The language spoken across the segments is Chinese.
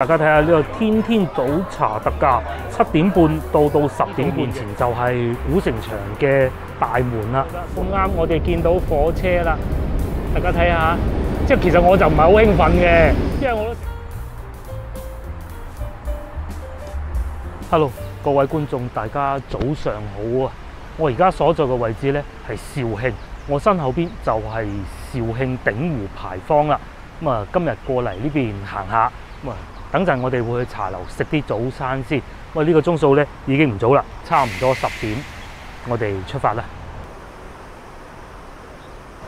大家睇下呢個天天早茶特價，七點半到到十點半前就係古城牆嘅大門啦。咁啱我哋見到火車啦，大家睇下，即係其實我就唔係好興奮嘅，因為我都 Hello 各位觀眾，大家早上好啊！我而家所在嘅位置呢係肇慶，我身後邊就係肇慶鼎湖牌坊啦。咁啊，今日過嚟呢邊行下，咁啊。等陣我哋會去茶樓食啲早餐先。喂，呢個鐘數咧已經唔早啦，差唔多十點，我哋出發啦。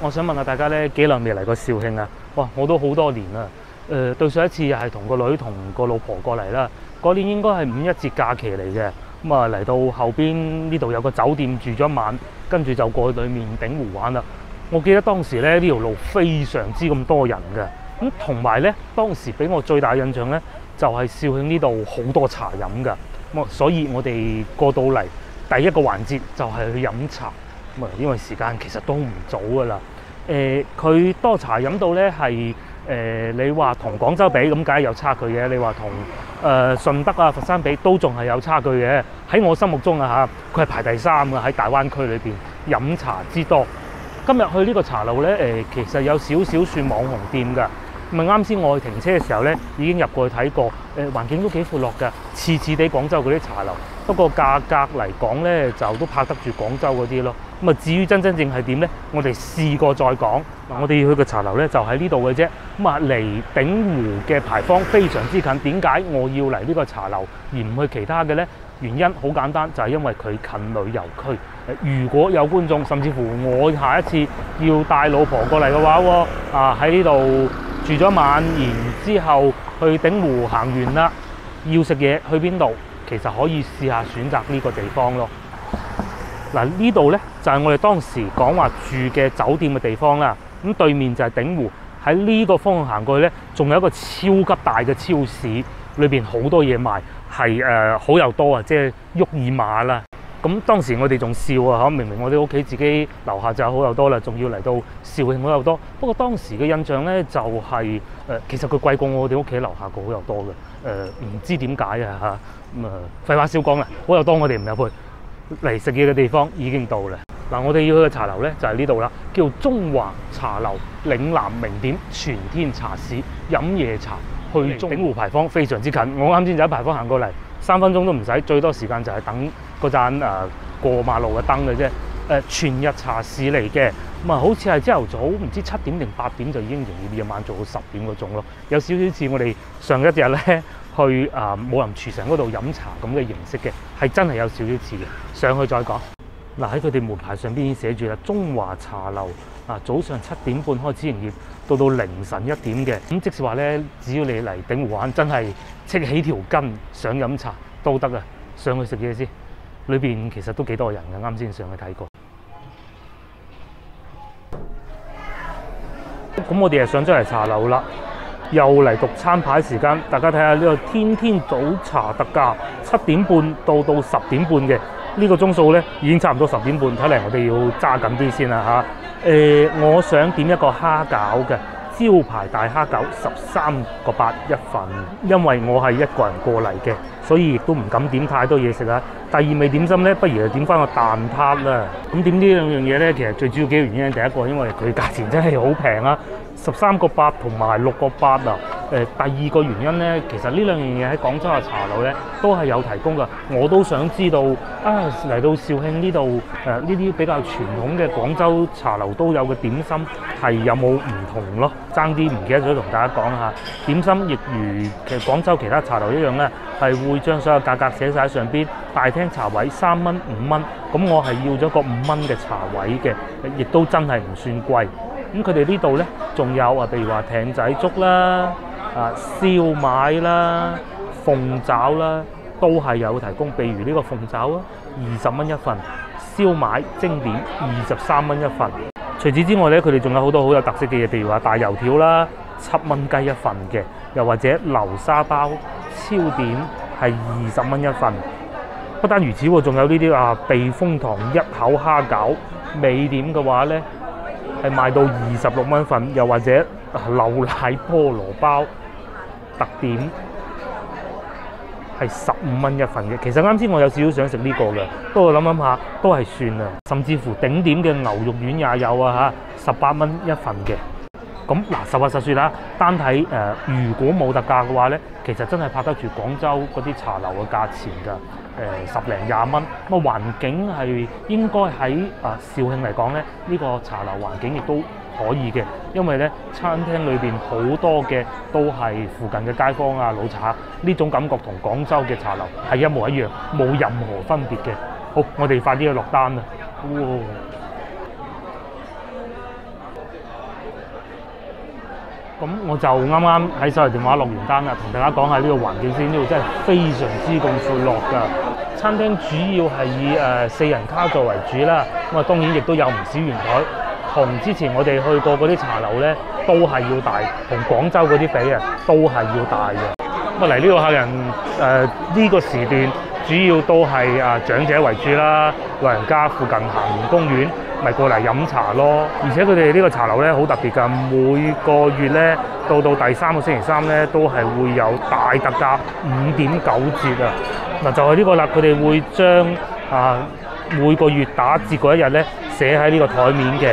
我想問下大家咧，幾耐未嚟過肇慶啊？哇，我都好多年啦。誒、呃，對上一次又係同個女同個老婆過嚟啦。嗰年應該係五一節假期嚟嘅。咁啊，嚟到後邊呢度有個酒店住咗一晚，跟住就過去對面鼎湖玩啦。我記得當時咧呢條路非常之咁多人㗎。咁同埋咧，當時俾我最大印象咧，就係肇慶呢度好多茶飲噶。咁所以我哋過到嚟第一個環節就係去飲茶。咁啊，因為時間其實都唔早噶啦。誒、佢多茶飲到咧係誒，你話同廣州比咁，梗係有差距嘅。你話同誒順德啊、佛山比都仲係有差距嘅。喺我心目中啊嚇，佢係排第三嘅喺大灣區裏邊飲茶之多。今日去呢個茶樓咧，誒、其實有少少算網紅店㗎。咁啊！啱先我去停車嘅時候咧，已經入過去睇過，誒、呃、環境都幾闊落㗎，似似地廣州嗰啲茶樓。不過價格嚟講咧，就都拍得住廣州嗰啲咯。咁啊，至於真真正係點咧，我哋試過再講。我哋去嘅茶樓咧，就喺呢度嘅啫。咁啊，離鼎湖嘅牌坊非常之近。點解我要嚟呢個茶樓而唔去其他嘅咧？原因好簡單，就係、因為佢近旅遊區。如果有觀眾，甚至乎我下一次要帶老婆過嚟嘅話，啊喺呢度。住咗晚，然之後去鼎湖行完啦，要食嘢去邊度？其實可以試下選擇呢個地方咯。嗱，呢度呢，就係我哋當時講話住嘅酒店嘅地方啦。咁對面就係鼎湖，喺呢個方向行過去呢，仲有一個超級大嘅超市，裏邊好多嘢賣，係誒好又多啊，即係沃爾瑪啦。咁當時我哋仲笑啊！嚇，明明我哋屋企自己樓下就有好又多啦，仲要嚟到肇慶好又多。不過當時嘅印象咧，就係、是、誒、呃，其實佢貴過我哋屋企樓下個好又多嘅。誒、呃，唔知點解啊嚇。咁啊，廢話少講啦，好又多我哋唔入去嚟食嘢嘅地方已經到啦。嗱，我哋要去嘅茶樓咧就係呢度啦，叫中華茶樓嶺南名店全天茶市飲夜茶，去鼎湖牌坊非常之近。我啱先就喺牌坊行過嚟。三分鐘都唔使，最多時間就係等嗰盞誒過馬路嘅燈嘅啫。誒、全日茶市嚟嘅，咁啊好似係朝頭早唔知七點定八點就已經營業，夜晚做到十點個鐘咯。有少少似我哋上一日咧去啊武林廚城嗰度飲茶咁嘅形式嘅，係真係有少少似嘅。上去再講。嗱，喺佢哋門牌上邊已經寫住啦，中華茶樓啊，早上七點半開始營業，到到凌晨一點嘅。咁即係話咧，只要你嚟鼎湖玩，真係戚起條筋想飲茶都得啊！上去食嘢先，裏邊其實都幾多人嘅，啱先上去睇過。咁我哋係上咗嚟茶樓啦，又嚟讀餐牌時間，大家睇下呢個天天早茶特價，七點半到到十點半嘅。呢個鐘數咧已經差唔多十點半，睇嚟我哋要揸緊啲先啦嚇。誒、我想點一個蝦餃嘅招牌大蝦餃，十三個八一份。因為我係一個人過嚟嘅，所以亦都唔敢點太多嘢食啦。第二味點心咧，不如就點翻個蛋撻啦。咁點呢兩樣嘢咧，其實最主要幾個原因，第一個因為佢價錢真係好平啊，十三個八同埋六個八啊。誒、第二個原因咧，其實呢兩樣嘢喺廣州嘅茶樓咧都係有提供噶。我都想知道啊，嚟到肇慶呢度誒呢啲比較傳統嘅廣州茶樓都有嘅點心係有冇唔同咯？爭啲唔記得咗同大家講下，點心亦如其實廣州其他茶樓一樣咧，係會將所有價格寫晒喺上邊。大廳茶位三蚊五蚊，咁我係要咗個五蚊嘅茶位嘅，亦都真係唔算貴。咁佢哋呢度咧仲有啊，譬如話艇仔粥啦。啊，燒賣啦、鳳爪啦，都係有提供。譬如呢個鳳爪啊，二十蚊一份；燒賣蒸點二十三蚊一份。除此之外咧，佢哋仲有好多好有特色嘅嘢，譬如話大油條啦，七蚊雞一份嘅；又或者流沙包、超點係二十蚊一份。不單如此喎，仲有呢啲啊避風塘一口蝦餃，味點嘅話咧係賣到二十六蚊份；又或者牛奶菠蘿包。特點係十五蚊一份嘅。其實啱先我有少少想食呢個嘅，不過諗諗下都係算啦。甚至乎頂點嘅牛肉丸也有啊嚇，十八蚊一份嘅。咁嗱，實話實説啦，單睇誒、如果冇特價嘅話咧，其實真係拍得住廣州嗰啲茶樓嘅價錢㗎。誒、十零廿蚊，咁啊環境係應該喺啊肇慶嚟講咧，呢、呢個茶樓環境亦都可以嘅，因為咧餐廳裏邊好多嘅都係附近嘅街坊啊、老茶，呢種感覺同廣州嘅茶樓係一模一樣，冇任何分別嘅。好，我哋快啲去落單啦！哇咁我就啱啱喺手提電話落完單啦，同大家講下呢個環境先。呢度真係非常之咁闊落㗎。餐廳主要係以誒、四人卡座為主啦。咁啊，當然亦都有唔少圓台。同之前我哋去過嗰啲茶樓咧，都係要大。同廣州嗰啲比啊，都係要大嘅。咁啊嚟呢個客人誒呢、呃呢個時段，主要都係啊長者為主啦，老人家附近行完公園。咪過嚟飲茶咯，而且佢哋呢個茶樓咧好特別㗎，每個月咧到到第三個星期三咧都係會有大特價五點九折啊！嗱就係呢個啦，佢哋會將啊每個月打折嗰一日咧寫喺呢個台面嘅，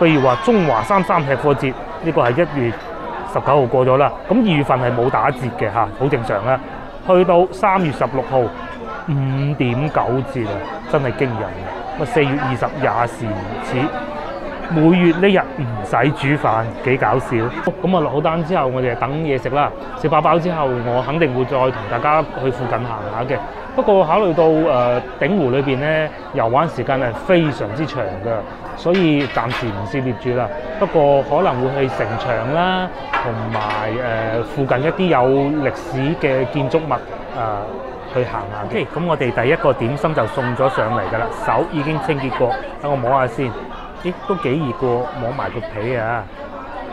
譬如話中華三三吃貨節，呢個係一月十九號過咗啦，咁二月份係冇打折嘅嚇，好正常啦。去到三月十六號五點九折啊，真係驚人嘅。咁四月二十廿時始，每月呢日唔使煮飯，幾搞笑。咁啊落好單之後，我哋等嘢食啦。食飽飽之後，我肯定會再同大家去附近行下嘅。不過考慮到誒、鼎湖裏邊咧遊玩時間係非常之長嘅，所以暫時唔涉獵住啦。不過可能會去城牆啦，同埋誒附近一啲有歷史嘅建築物啊。去行下嘅，咁、okay，我哋第一個點心就送咗上嚟㗎啦，手已經清潔過，等我摸下先，咦，都幾熱過，摸埋個皮啊，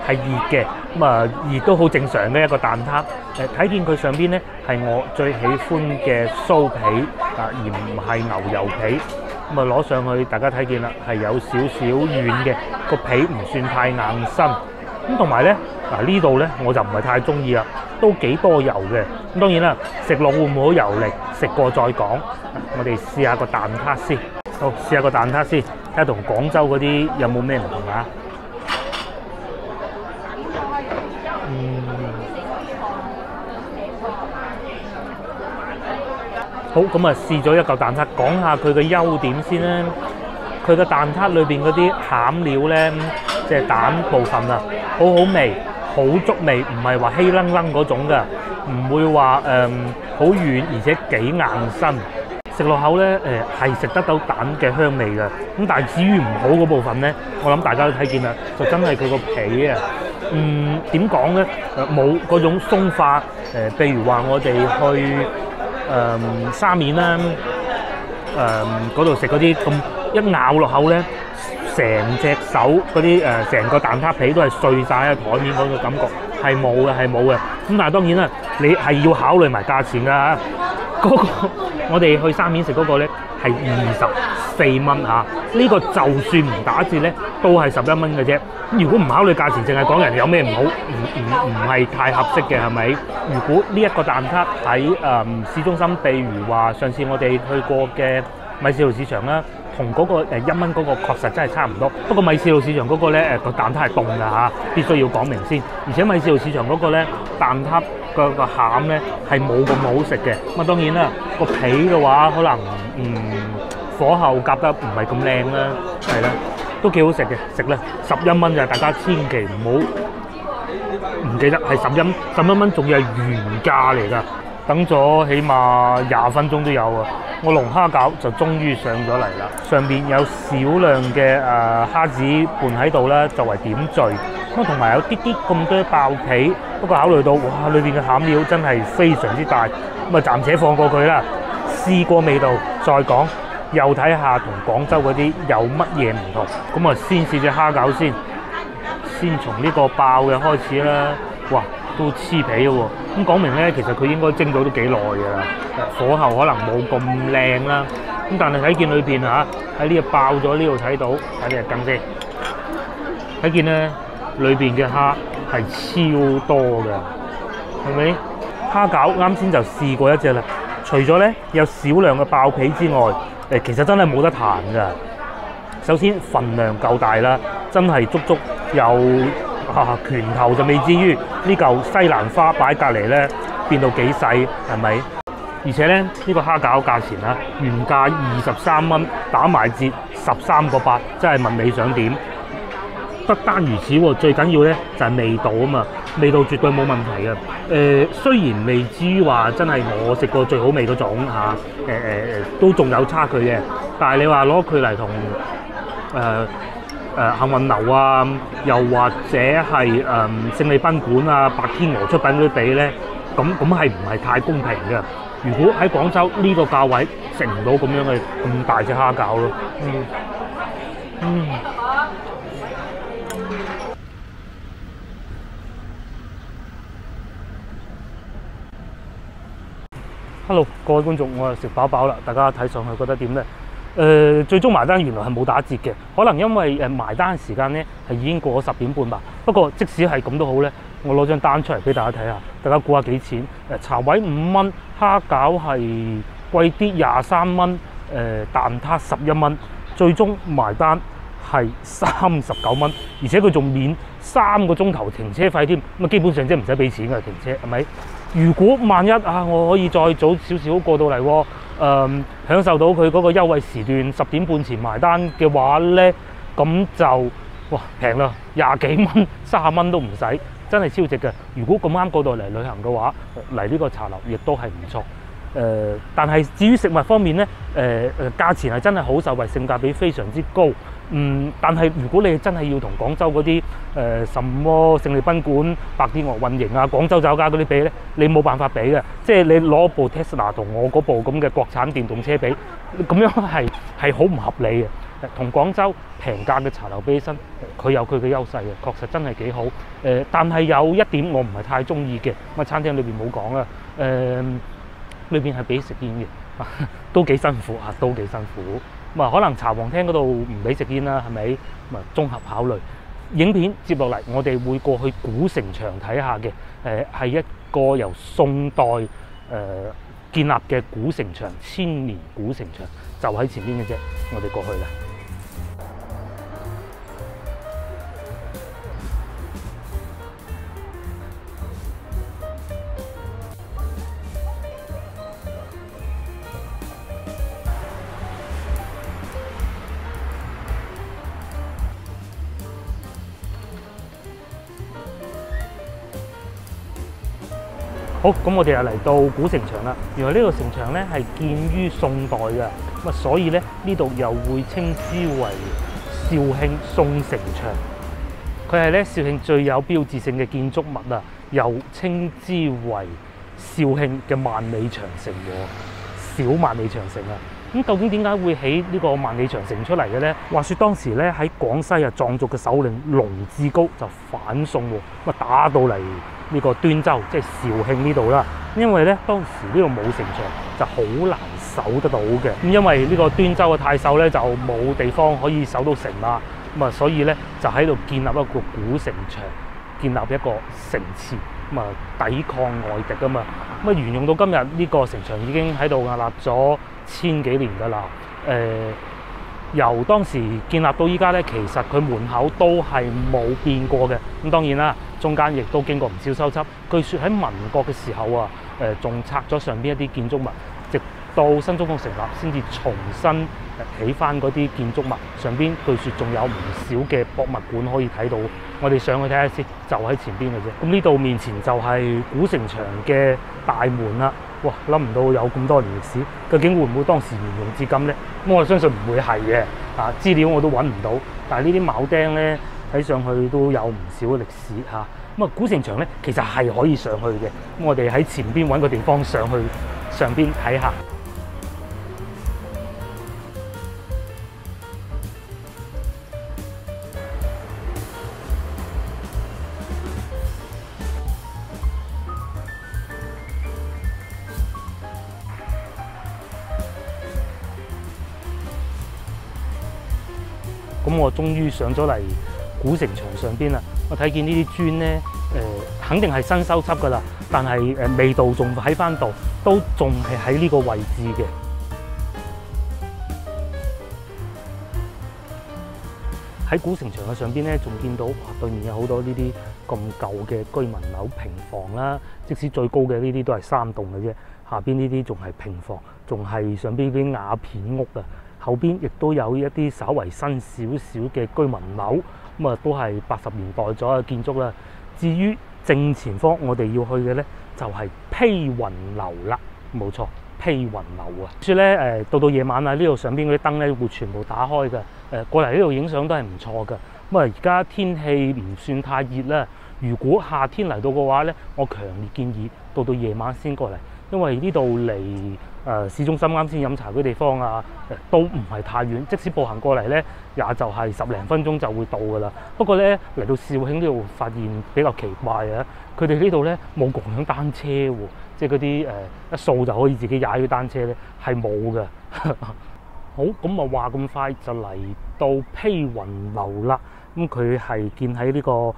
係熱嘅，咁啊熱都好正常嘅一個蛋撻，誒、睇見佢上邊咧係我最喜歡嘅酥皮啊，而唔係牛油皮，咁啊攞上去大家睇見啦，係有少少軟嘅，個皮唔算太硬身，咁同埋咧嗱呢度咧我就唔係太中意啦。都幾多油嘅，咁當然啦，食落會唔會好油膩？食過再講。我哋試下個蛋撻先，好試下個蛋撻先，睇下同廣州嗰啲有冇咩唔同啊？嗯，好，咁啊試咗一嚿蛋撻，講下佢嘅優點先啦。佢嘅蛋撻裏邊嗰啲餡料咧，即係蛋部分啊，好好味。好足味，唔係話稀楞楞嗰種嘅，唔會話誒好軟，而且幾硬身。食落口咧誒係食得到蛋嘅香味嘅。咁但係至於唔好嗰部分咧，我諗大家都睇見啦，就真係佢個皮啊。嗯，點講咧？冇嗰種鬆化誒，譬、如話我哋去誒、沙面啦，誒嗰度食嗰啲咁一咬落口咧。成隻手嗰啲誒，成個蛋撻皮都係碎晒喺台面嗰個感覺，係冇嘅，係冇嘅。咁但係當然啦，你係要考慮埋價錢㗎。嗰個我哋去沙面食嗰個咧係二十四蚊嚇，呢個就算唔打折咧都係十一蚊嘅啫。如果唔考慮價錢，淨係講人有咩唔好，唔唔唔係太合適嘅係咪？如果呢一個蛋撻喺誒市中心，譬如話上次我哋去過嘅米市路市場啦。同嗰個誒一蚊嗰個確實真係差唔多，不過米市路市場嗰個咧誒個蛋撻係凍㗎嚇，必須要講明先。而且米市路市場嗰個咧蛋撻個個餡咧係冇咁好食嘅。咁啊當然啦，個皮嘅話可能嗯火候夾得唔係咁靚啦，係啦，都幾好食嘅，食啦十一蚊就大家千祈唔好唔記得係十一十一蚊，仲要係原價嚟㗎。等咗起碼廿分鐘都有啊！我龍蝦餃就終於上咗嚟啦，上邊有少量嘅誒蝦子拌喺度啦，作為點綴。咁同埋有啲啲咁多爆皮，不過考慮到哇，裏邊嘅餡料真係非常之大，咁啊暫且放過佢啦。試過味道再講，又睇下同廣州嗰啲有乜嘢唔同。咁啊，先試隻蝦餃先，先從呢個爆嘅開始啦。哇！都黐皮喎，咁講明咧，其實佢應該蒸咗都幾耐嘅啦，火候可能冇咁靚啦，咁但係睇見裏邊嚇喺呢度爆咗呢度睇到，睇隻羹先，睇見咧裏邊嘅蝦係超多嘅，係咪？蝦餃啱先就試過一隻啦，除咗咧有少量嘅爆皮之外，誒其實真係冇得彈㗎。首先份量夠大啦，真係足足有啊拳頭就未至於呢嚿西蘭花擺隔離咧變到幾細，係咪？而且咧呢、呢個蝦餃價錢啊，原價二十三蚊，打埋折十三個八，真係問你想點？不單如此喎，最緊要咧就係味道啊嘛，味道絕對冇問題嘅。誒、呃、雖然未至於話真係我食過最好味嗰種嚇，誒、啊呃、都仲有差距嘅。但係你話攞佢嚟同誒誒幸運樓啊，又或者係誒、呃、勝利賓館啊、白天鵝出品嗰啲比咧，咁咁係唔係太公平嘅？如果喺廣州呢個價位食唔到咁樣嘅咁大隻蝦餃咯，嗯嗯。Hello，各位觀眾，我係食飽飽啦，大家睇上去覺得點呢？誒、最終埋單原來係冇打折嘅，可能因為誒埋單時間咧係已經過咗十點半吧。不過即使係咁都好咧，我攞張單出嚟俾大家睇下，大家估下幾錢？誒，茶位五蚊，蝦餃係貴啲廿三蚊，誒、蛋撻十一蚊，最終埋單係三十九蚊，而且佢仲免三個鐘頭停車費添，咁基本上即係唔使俾錢嘅停車，係咪？如果萬一啊，我可以再早少少過到嚟，喎、呃、享受到佢嗰個優惠時段十點半前埋單嘅話咧，咁就哇平啦，廿幾蚊、三十蚊都唔使，真係超值嘅。如果咁啱過度嚟旅行嘅話，嚟呢個茶樓亦都係唔錯。誒、但係至於食物方面咧，誒、呃、誒價錢係真係好受惠，性價比非常之高。嗯，但係如果你真係要同廣州嗰啲誒什麼勝利賓館、白天鵝運營啊、廣州酒家嗰啲比咧，你冇辦法比嘅。即係你攞部 Tesla 同我嗰部咁嘅國產電動車比，咁樣係係好唔合理嘅。同廣州平價嘅茶樓比起身，佢有佢嘅優勢嘅，確實真係幾好。誒、但係有一點我唔係太中意嘅，咁啊餐廳裏邊冇講啦。誒、呃。裏邊係俾食煙嘅，都幾辛苦啊，都幾辛苦。咁，可能茶皇廳嗰度唔俾食煙啦，係咪？咁啊，綜合考慮。影片接落嚟，我哋會過去古城牆睇下嘅。誒，係一個由宋代誒、建立嘅古城牆，千年古城牆就喺前邊嘅啫。我哋過去啦。好，咁我哋又嚟到古城牆啦。原來呢個城牆咧係建於宋代嘅，咁啊所以咧呢度又會稱之為肇慶宋城牆。佢係咧肇慶最有標誌性嘅建築物啊，又稱之為肇慶嘅萬里長城喎，小萬里長城啊。咁究竟點解會起呢個萬里長城出嚟嘅咧？話說當時咧喺廣西啊，壯族嘅首領龍志高就反宋喎，咁打到嚟。呢個端州即係肇慶呢度啦，因為咧當時呢度冇城牆，就好難守得到嘅。咁因為呢個端州嘅太守咧就冇地方可以守到城啦，咁啊所以咧就喺度建立一個古城牆，建立一個城池，咁啊抵抗外敵啊嘛。咁啊沿用到今日呢個城牆已經喺度屹立咗千幾年噶啦，誒、由當時建立到依家咧，其實佢門口都係冇變過嘅。咁當然啦，中間亦都經過唔少修葺。據說喺民國嘅時候啊，誒仲拆咗上邊一啲建築物，直到新中國成立先至重新起翻嗰啲建築物。上邊據說仲有唔少嘅博物館可以睇到。我哋上去睇下先，就喺前邊嘅啫。咁呢度面前就係古城牆嘅大門啦。哇！諗唔到有咁多年歷史，究竟會唔會當時沿用至今呢？咁我相信唔會係嘅。啊，資料我都揾唔到，但係呢啲铆釘呢睇上去都有唔少歷史嚇。咁啊，古城牆呢其實係可以上去嘅。咁我哋喺前邊揾個地方上去上邊睇下。咁我終於上咗嚟古城牆上邊啦！我睇見呢啲磚咧，肯定係新修葺噶啦，但係誒味道仲喺翻度，都仲係喺呢個位置嘅。喺古城牆嘅上邊咧，仲見到哇對面有好多呢啲咁舊嘅居民樓平房啦。即使最高嘅呢啲都係三棟嘅啫，下邊呢啲仲係平房，仲係上邊啲瓦片屋啊。後邊亦都有一啲稍為新少少嘅居民樓，咁啊都係八十年代左右嘅建築啦。至於正前方我哋要去嘅咧，就係披雲樓啦，冇錯。披雲樓啊，所以咧誒，到到夜晚啊，呢度上邊嗰啲燈咧會全部打開嘅。誒，過嚟呢度影相都係唔錯嘅。咁啊，而家天氣唔算太熱啦。如果夏天嚟到嘅話咧，我強烈建議到到夜晚先過嚟，因為呢度離誒市中心啱先飲茶嗰啲地方啊，都唔係太遠。即使步行過嚟咧，也就係十零分鐘就會到噶啦。不過咧嚟到肇慶呢度，發現比較奇怪啊，佢哋呢度咧冇共享單車喎。即係嗰啲誒一掃就可以自己踩嘅單車咧，係冇嘅。好，咁啊話咁快就嚟到披雲樓啦。咁佢係建喺呢、這個、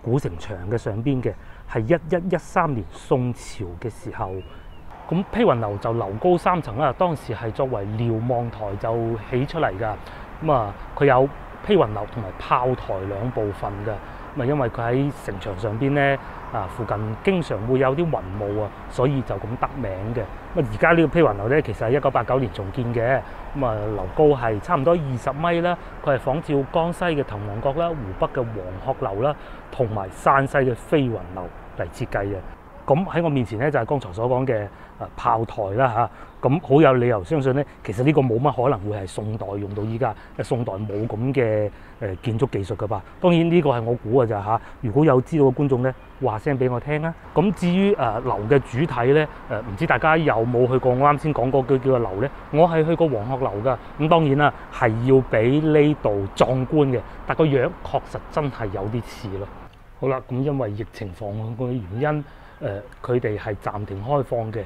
古城牆嘅上邊嘅，係一一一三年宋朝嘅時候。咁披雲樓就樓高三層啦，當時係作為瞭望台就起出嚟㗎。咁啊，佢有披雲樓同埋炮台兩部分嘅。咁啊，因為佢喺城牆上邊咧。啊！附近經常會有啲雲霧啊，所以就咁得名嘅。咁而家呢個披雲樓咧，其實係一九八九年重建嘅。咁啊，樓高係差唔多二十米啦。佢係仿照江西嘅滕王閣啦、湖北嘅黃鶴樓啦，同埋山西嘅飛雲樓嚟設計嘅。咁喺我面前咧，就係剛才所講嘅啊炮台啦嚇。咁好有理由相信咧，其實呢個冇乜可能會係宋代用到依家，宋代冇咁嘅誒建築技術噶吧。當然呢個係我估嘅咋嚇。如果有知道嘅觀眾咧，話聲俾我聽啊。咁至於誒樓嘅主體咧，誒唔知大家有冇去過我啱先講嗰句叫做樓咧？我係去過黃鶴樓噶。咁當然啦，係要比呢度壯觀嘅，但個樣確實真係有啲似咯。好啦，咁因為疫情防控嘅原因，誒佢哋係暫停開放嘅。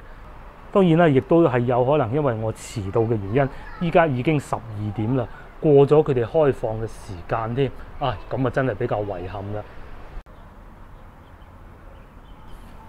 當然啦，亦都係有可能，因為我遲到嘅原因，依家已經十二點啦，過咗佢哋開放嘅時間添，啊，咁啊真係比較遺憾啦。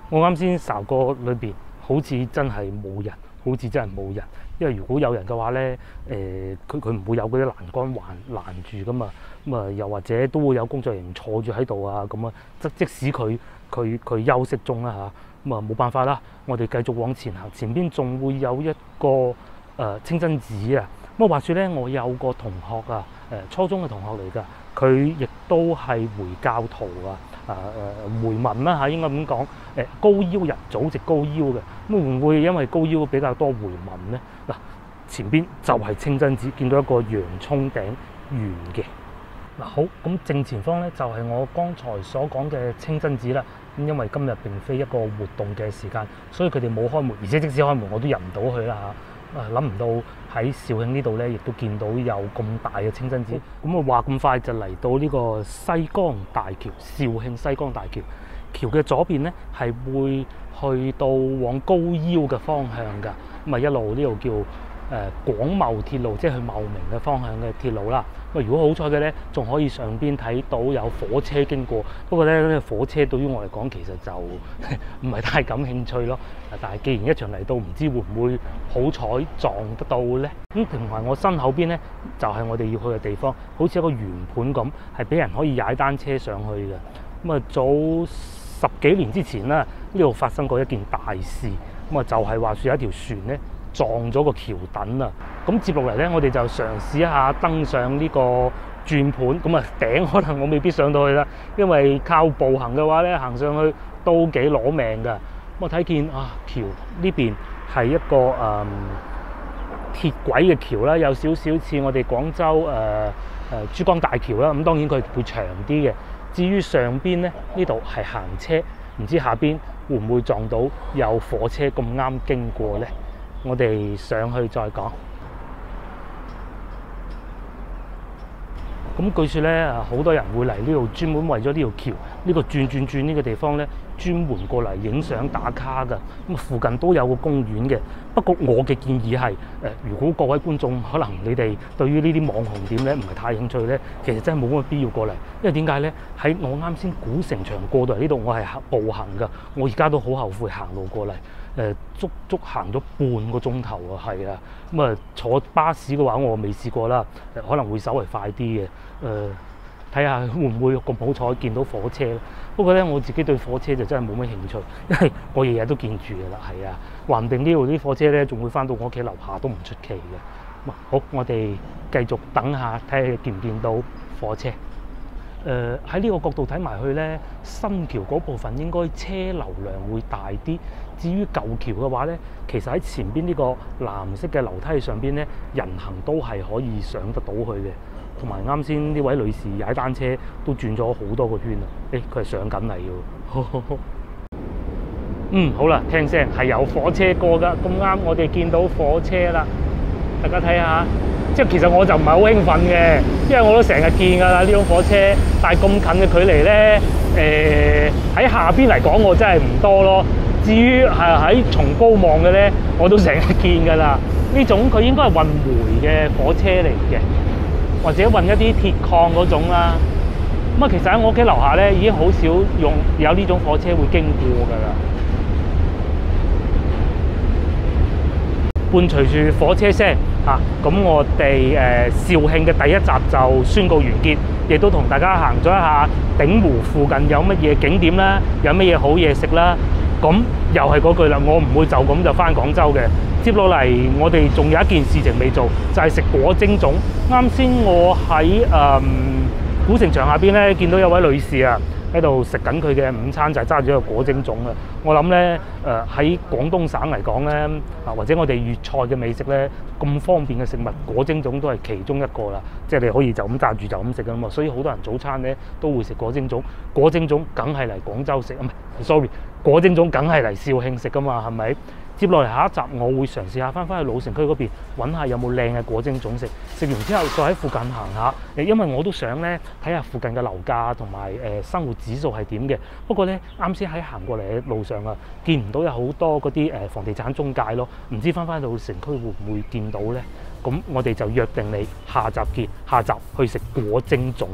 我啱先查過裏邊，好似真係冇人，好似真係冇人。因為如果有人嘅話咧，誒佢佢唔會有嗰啲欄杆環攔住噶嘛，咁啊又或者都會有工作人員坐住喺度啊，咁啊即即使佢佢佢休息中啦嚇。咁啊冇辦法啦，我哋繼續往前行，前邊仲會有一個誒、呃、清真寺啊。咁啊話説咧，我有個同學啊，誒初中嘅同學嚟㗎，佢亦都係回教徒啊，誒誒回民啦嚇，應該咁講，誒高腰人，祖籍高腰嘅，咁會唔會因為高腰比較多回民咧？嗱，前邊就係清真寺，見到一個洋葱頂圓嘅。嗱好，咁正前方咧就係我剛才所講嘅清真寺啦。咁因為今日並非一個活動嘅時間，所以佢哋冇開門，而且即使開門我都入唔到去啦嚇。啊，諗唔到喺肇慶呢度咧，亦都見到有咁大嘅清真寺。咁啊話咁快就嚟到呢個西江大橋，肇慶西江大橋。橋嘅左邊咧係會去到往高腰嘅方向㗎。咁啊一路呢度叫誒廣茂鐵路，即係去茂名嘅方向嘅鐵路啦。咁如果好彩嘅咧，仲可以上邊睇到有火車經過。不過咧，呢火車對於我嚟講，其實就唔係太感興趣咯。但係既然一場嚟到，唔知會唔會好彩撞得到咧？咁同埋我身後邊咧，就係我哋要去嘅地方，好似一個圓盤咁，係俾人可以踩單車上去嘅。咁啊，早十幾年之前啦，呢度發生過一件大事。咁啊，就係話説有一條船咧。撞咗個橋墩啊！咁接落嚟咧，我哋就嘗試一下登上呢個轉盤。咁啊，頂可能我未必上到去啦，因為靠步行嘅話咧，行上去都幾攞命㗎。我睇見啊，橋呢邊係一個誒、嗯、鐵軌嘅橋啦，有少少似我哋廣州誒誒、珠江大橋啦。咁當然佢會長啲嘅。至於上邊咧，呢度係行車，唔知下邊會唔會撞到有火車咁啱經過咧？我哋上去再講。咁據說咧，啊好多人會嚟呢度專門為咗呢條橋，呢、個轉轉轉呢個地方咧，專門過嚟影相打卡㗎。咁附近都有個公園嘅。不過我嘅建議係，誒、如果各位觀眾可能你哋對於呢啲網紅點咧唔係太興趣咧，其實真係冇乜必要過嚟。因為點解咧？喺我啱先古城牆過到嚟呢度，我係步行㗎。我而家都好後悔行路過嚟。誒足足行咗半個鐘頭啊，係啊，咁啊坐巴士嘅話我未試過啦，可能會稍微快啲嘅，誒睇下會唔會咁好彩見到火車。不過咧我自己對火車就真係冇乜興趣，因為我日日都見住嘅啦，係啊，話唔定呢度啲火車咧仲會翻到我屋企樓下都唔出奇嘅。好，我哋繼續等下睇下見唔見到火車。誒喺呢個角度睇埋去咧，新橋嗰部分應該車流量會大啲。至於舊橋嘅話咧，其實喺前邊呢個藍色嘅樓梯上邊咧，人行都係可以上得到去嘅。同埋啱先呢位女士踩單車都轉咗好多個圈啊！誒，佢係上緊嚟嘅。嗯，好啦，聽聲係有火車過㗎，咁啱我哋見到火車啦，大家睇下。即係其實我就唔係好興奮嘅，因為我都成日見㗎啦呢種火車，但係咁近嘅距離咧，誒喺下邊嚟講我真係唔多咯。至於係喺從高望嘅咧，我都成日見㗎啦。呢種佢應該係運煤嘅火車嚟嘅，或者運一啲鐵礦嗰種啦。咁啊，其實喺我屋企樓下咧已經好少用有呢種火車會經過㗎啦。伴隨住火車聲嚇，咁、我哋誒、肇慶嘅第一集就宣告完結，亦都同大家行咗一下鼎湖附近有乜嘢景點啦，有乜嘢好嘢食啦。咁又係嗰句啦，我唔會就咁就返廣州嘅。接落嚟，我哋仲有一件事情未做，就係、食果蒸粽。啱先我喺誒、古城牆下邊咧，見到有位女士啊。喺度食緊佢嘅午餐就係揸住一個果蒸粽啊！我諗咧誒喺廣東省嚟講咧啊，或者我哋粵菜嘅美食咧咁方便嘅食物，果蒸粽都係其中一個啦。即係你可以就咁揸住就咁食噶嘛。所以好多人早餐咧都會食果蒸粽。果蒸粽梗係嚟廣州食啊，唔係，sorry，果蒸粽梗係嚟肇慶食噶嘛，係咪？接落嚟下一集，我會嘗試下翻返去老城區嗰邊揾下有冇靚嘅果蒸粽食。食完之後再喺附近行下，因為我都想咧睇下附近嘅樓價同埋誒生活指數係點嘅。不過咧，啱先喺行過嚟嘅路上啊，見唔到有好多嗰啲誒房地產中介咯，唔知翻返到城區會唔會見到咧？咁我哋就約定你下集見，下集去食果蒸粽。